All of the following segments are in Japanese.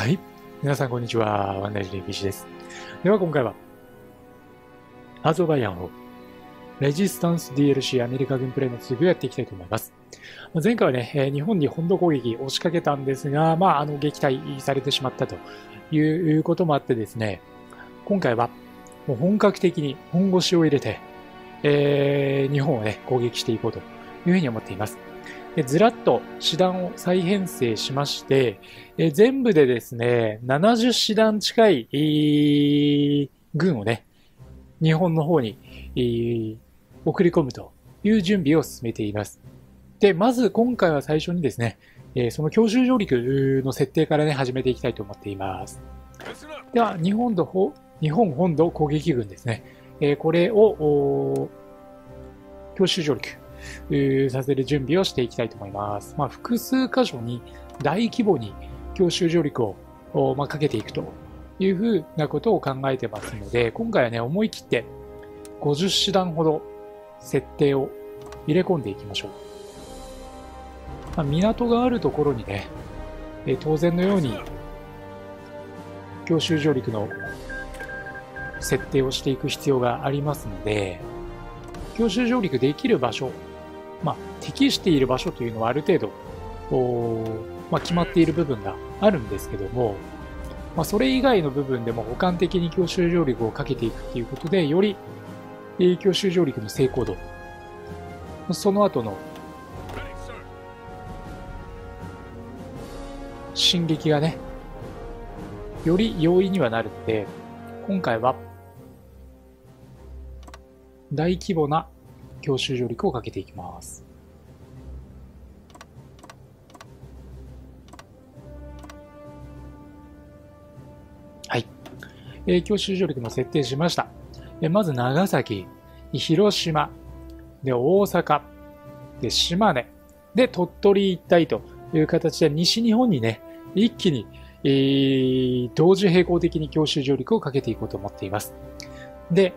はい。皆さん、こんにちは。ワンダージレビシです。では、今回は、アゾバイアンを、レジスタンス DLC アメリカ軍プレイの続きをやっていきたいと思います。前回はね、日本に本土攻撃を押しかけたんですが、まあ、あの、撃退されてしまったということもあってですね、今回は、もう本格的に本腰を入れて、えー、日本をね、攻撃していこうというふうに思っています。ずらっと師団を再編成しまして、全部でですね、70師団近い、軍をね、日本の方に、送り込むという準備を進めています。で、まず今回は最初にですね、その強襲上陸の設定からね、始めていきたいと思っています。では、日本土日本本土攻撃軍ですね。これを、強襲上陸させる準備をしていきたいと思います。まあ、複数箇所に大規模に強襲上陸を、まあ、かけていくというふうなことを考えてますので、今回はね、思い切って50師団ほど設定を入れ込んでいきましょう。まあ、港があるところにね、え当然のように強襲上陸の設定をしていく必要がありますので、強襲上陸できる場所まあ、適している場所というのはある程度、おまあ、決まっている部分があるんですけども、まあ、それ以外の部分でも補完的に強襲上陸をかけていくということで、より強襲上陸の成功度、その後の進撃がね、より容易にはなるので、今回は大規模な強襲上陸をかけていきます。はい。えー、強襲上陸の設定しました。えー、まず長崎、広島、で、大阪、で、島根、で、鳥取一帯という形で西日本にね、一気に、えー、同時並行的に強襲上陸をかけていこうと思っています。で、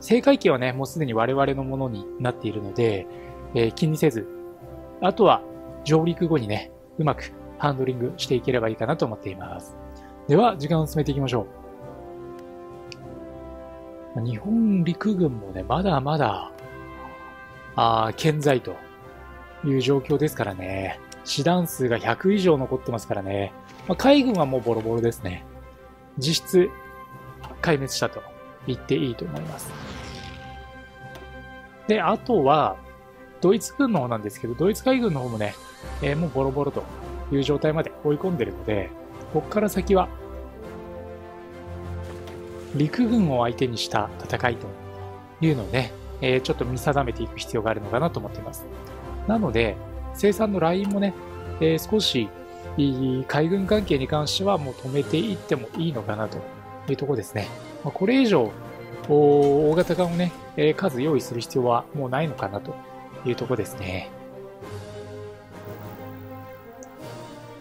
正解機はね、もうすでに我々のものになっているので、えー、気にせず、あとは上陸後にね、うまくハンドリングしていければいいかなと思っています。では、時間を進めていきましょう。日本陸軍もね、まだまだ、あ健在という状況ですからね。師団数が100以上残ってますからね。まあ、海軍はもうボロボロですね。実質、壊滅したと言っていいと思います。で、あとは、ドイツ軍の方なんですけど、ドイツ海軍の方もね、えー、もうボロボロという状態まで追い込んでるので、ここから先は、陸軍を相手にした戦いというのをね、えー、ちょっと見定めていく必要があるのかなと思っています。なので、生産のラインもね、えー、少し海軍関係に関してはもう止めていってもいいのかなというところですね。まあ、これ以上、大型化をね、え、数用意する必要はもうないのかなというとこですね。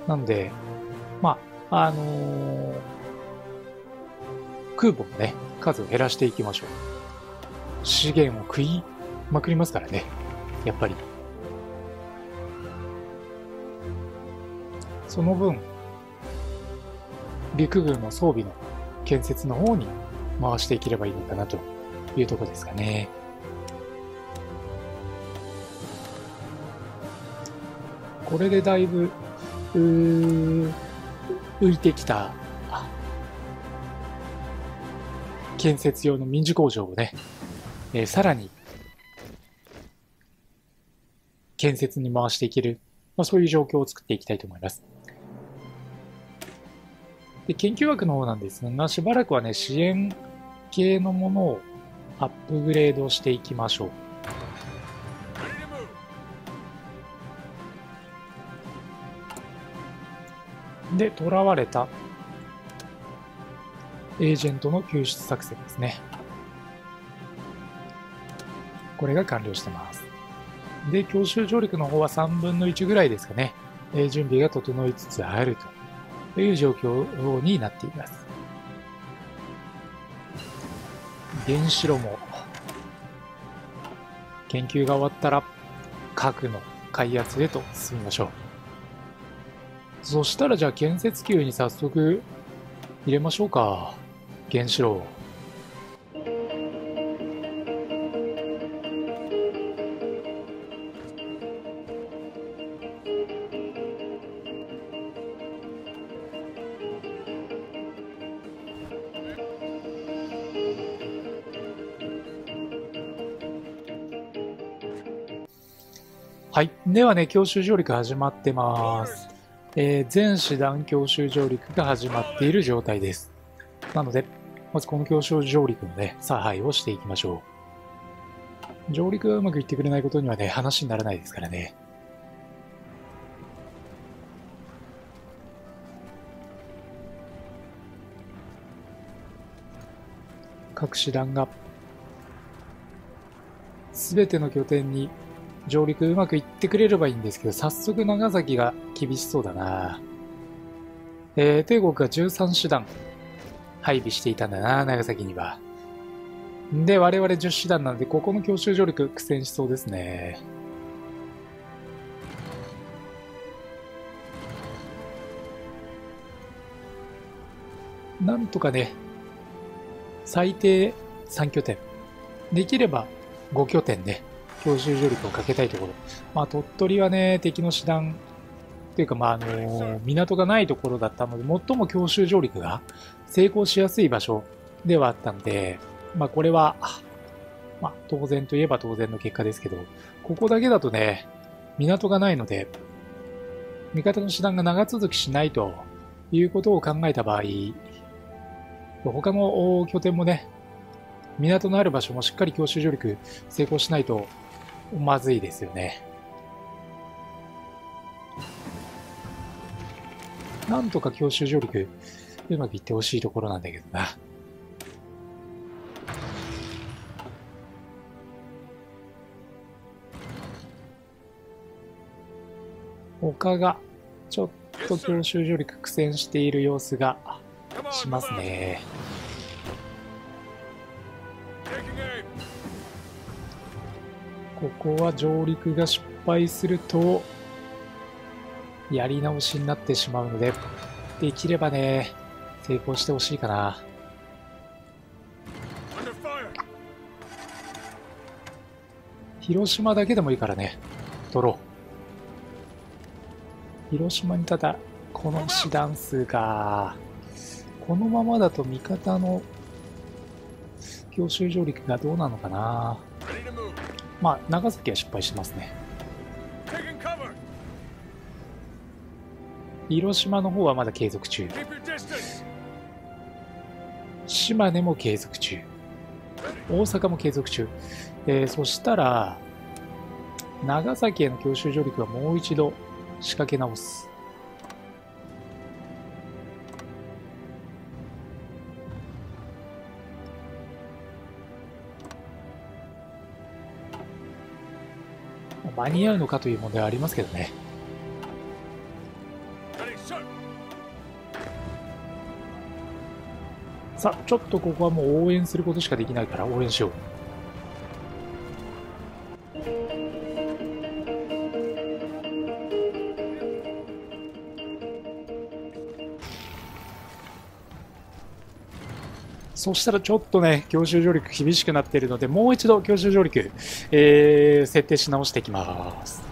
なので、まあ、あのー、空母のね、数を減らしていきましょう。資源を食いまくりますからね。やっぱり。その分、陸軍の装備の建設の方に回していければいいのかなというところですかね。これでだいぶ、浮いてきた、建設用の民事工場をね、えー、さらに、建設に回していける、まあ、そういう状況を作っていきたいと思います。で研究枠の方なんですが、しばらくはね、支援系のものをアップグレードしていきましょう。で、囚われたエージェントの救出作戦ですね。これが完了してます。で、強襲上陸の方は3分の1ぐらいですかね。準備が整いつつあるとという状況になっています。原子炉も研究が終わったら核の開発へと進みましょう。そしたらじゃあ建設級に早速入れましょうか。原子炉を。はい。ではね、教習上陸始まってます。えー、全師団教習上陸が始まっている状態です。なので、まずこの教習上陸のね、差配をしていきましょう。上陸がうまくいってくれないことにはね、話にならないですからね。各師団が、すべての拠点に上陸うまくいってくれればいいんですけど、早速長崎が厳しそうだな。えー、帝国が13手段配備していたんだな、長崎には。で、我々10手段なんで、ここの強襲上陸苦戦しそうですね。なんとかね、最低3拠点。できれば5拠点ね、強襲上陸をかけたいところ。まあ、鳥取はね、敵の師団、というか、まあ、あの、港がないところだったので、最も強襲上陸が成功しやすい場所ではあったんで、まあ、これは、まあ、当然といえば当然の結果ですけど、ここだけだとね、港がないので、味方の師団が長続きしないということを考えた場合、他の拠点もね、港のある場所もしっかり強襲上陸成功しないとまずいですよね。なんとか強襲上陸、うまくいってほしいところなんだけどな。他が、ちょっと強襲上陸苦戦している様子がしますね。ここは上陸が失敗すると、やり直しになってしまうので、できればね、成功してほしいかな。広島だけでもいいからね、取ろう。広島にただ、この師団数が、このままだと味方の強襲上陸がどうなのかな。まあ、長崎は失敗しますね。広島の方はまだ継続中。島根も継続中。大阪も継続中。えー、そしたら、長崎への強襲上陸はもう一度仕掛け直す。間に合うのかという問題はありますけどね。さあ、ちょっとここはもう応援することしかできないから応援しよう。そしたらちょっとね、強襲上陸厳しくなっているので、もう一度強襲上陸、えー、設定し直していきます。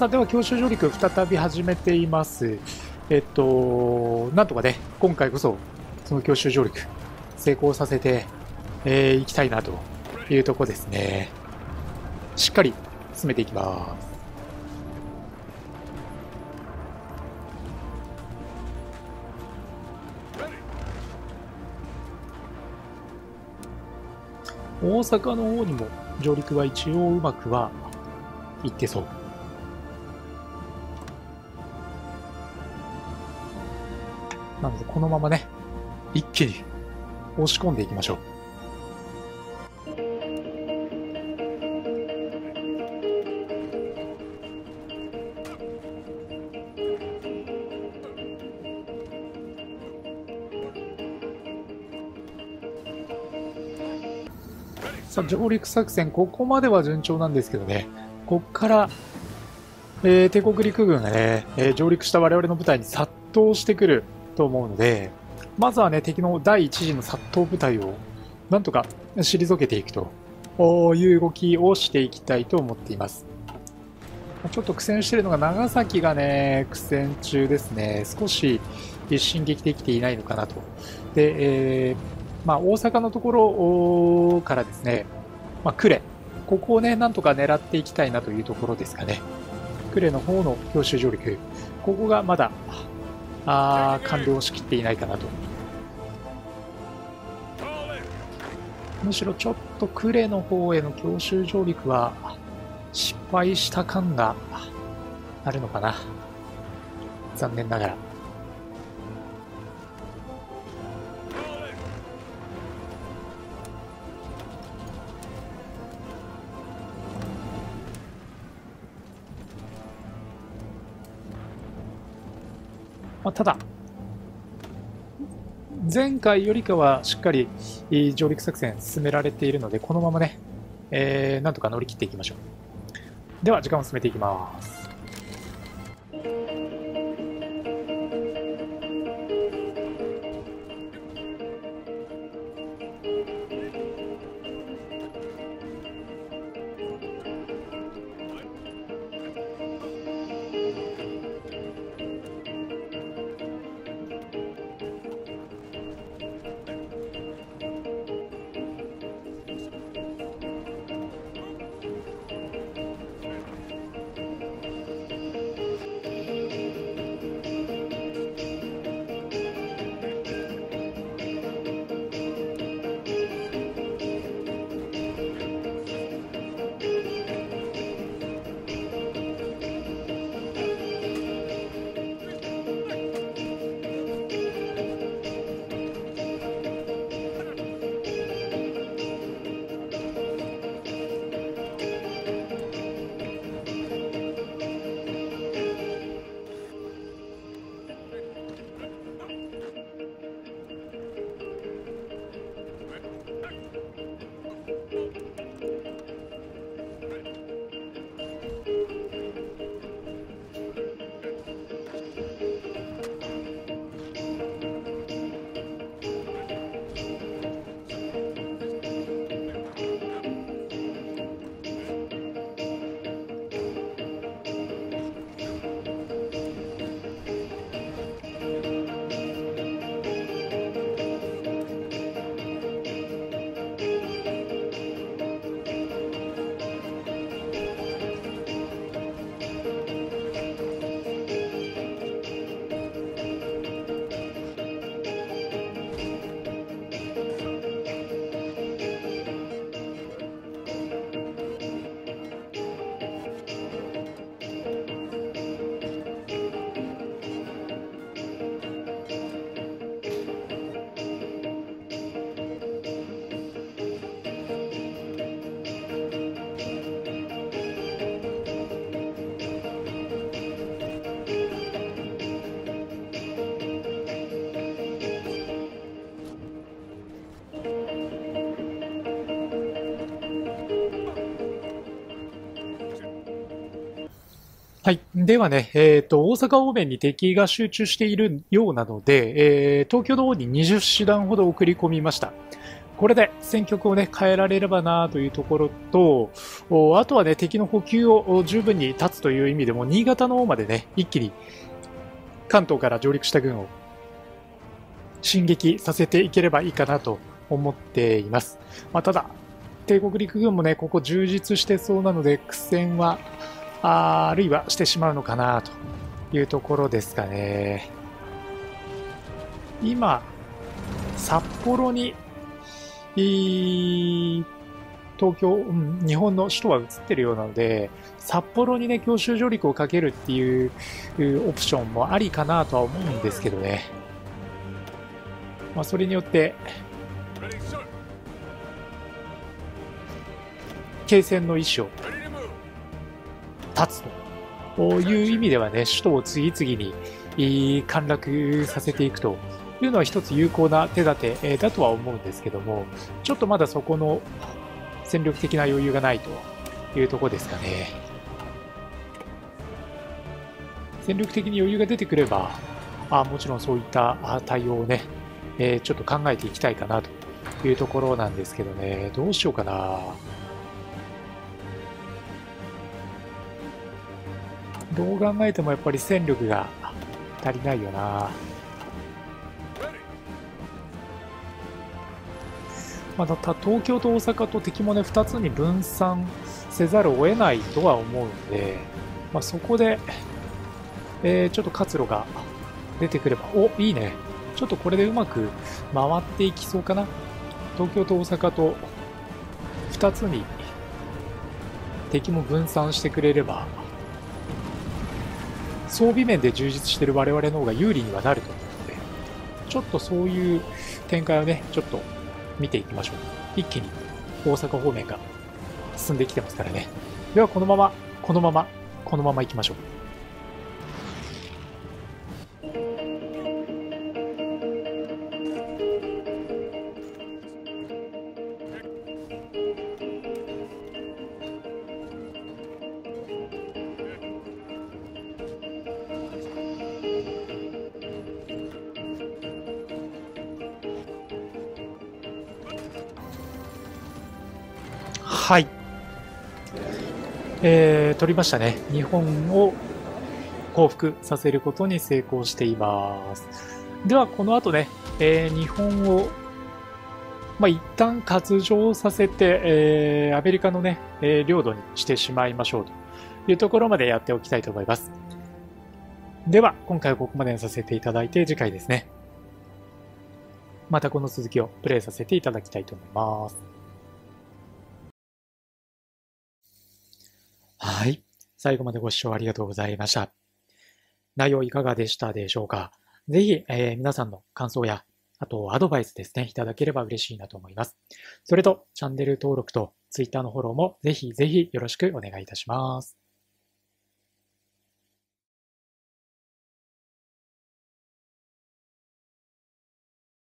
さあ、では強襲上陸再び始めています。えっと、なんとかね、今回こそ、その強襲上陸、成功させて、えー、いきたいなというとこですね。しっかり進めていきます。大阪の方にも上陸は一応うまくはいってそう。このままね、一気に押し込んでいきましょう。さあ、上陸作戦、ここまでは順調なんですけどね、こっから、えー、帝国陸軍がね、えー、上陸した我々の部隊に殺到してくると思うので、まずはね、敵の第一次の殺到部隊をなんとか退けていくという動きをしていきたいと思っています。ちょっと苦戦しているのが長崎がね、苦戦中ですね。少し進撃できていないのかなと。で、えーまあ、大阪のところからですね、まあ、呉、ここをね、なんとか狙っていきたいなというところですかね。呉の方の強襲上陸、ここがまだ、あ完了しきっていないかなと。むしろちょっと呉の方への強襲上陸は失敗した感があるのかな。残念ながら。まあ、ただ、前回よりかはしっかり上陸作戦進められているので、このままね、えー、なんとか乗り切っていきましょう。では、時間を進めていきます。はい。ではね、えっ、ー、と、大阪方面に敵が集中しているようなので、えー、東京の方に20師団ほど送り込みました。これで戦局をね、変えられればなというところと、あとはね、敵の補給を十分に立つという意味でも、新潟の方までね、一気に関東から上陸した軍を進撃させていければいいかなと思っています。まあ、ただ、帝国陸軍もね、ここ充実してそうなので、苦戦は、ああるいはしてしまうのかなというところですかね。今、札幌に、東京、うん、日本の首都は映ってるようなので、札幌にね、強襲上陸をかけるっていうオプションもありかなとは思うんですけどね。まあ、それによって、継戦の意思を立つという意味ではね、首都を次々に陥落させていくというのは一つ有効な手立てだとは思うんですけども、ちょっとまだそこの戦力的な余裕がないというところですかね。戦力的に余裕が出てくれば、あもちろんそういった対応をね、えー、ちょっと考えていきたいかなというところなんですけどね、どうしようかな。どう考えてもやっぱり戦力が足りないよな。また東京と大阪と敵もね、2つに分散せざるを得ないとは思うので、まあ、そこで、えー、ちょっと活路が出てくれば、お、いいね。ちょっとこれでうまく回っていきそうかな。東京と大阪と2つに敵も分散してくれれば、装備面で充実してる我々の方が有利にはなると思うので、ちょっとそういう展開をね、ちょっと見ていきましょう。一気に大阪方面が進んできてますからね。ではこのまま、このまま、このまま行きましょう。はい。えー、取りましたね。日本を降伏させることに成功しています。では、この後ね、えー、日本を、まあ、一旦割譲させて、えー、アメリカのね、えー、領土にしてしまいましょうというところまでやっておきたいと思います。では、今回はここまでにさせていただいて、次回ですね。またこの続きをプレイさせていただきたいと思います。はい。最後までご視聴ありがとうございました。内容いかがでしたでしょうか？ぜひ、えー、皆さんの感想や、あとアドバイスですね、いただければ嬉しいなと思います。それと、チャンネル登録と Twitter のフォローもぜひぜひよろしくお願いいたします。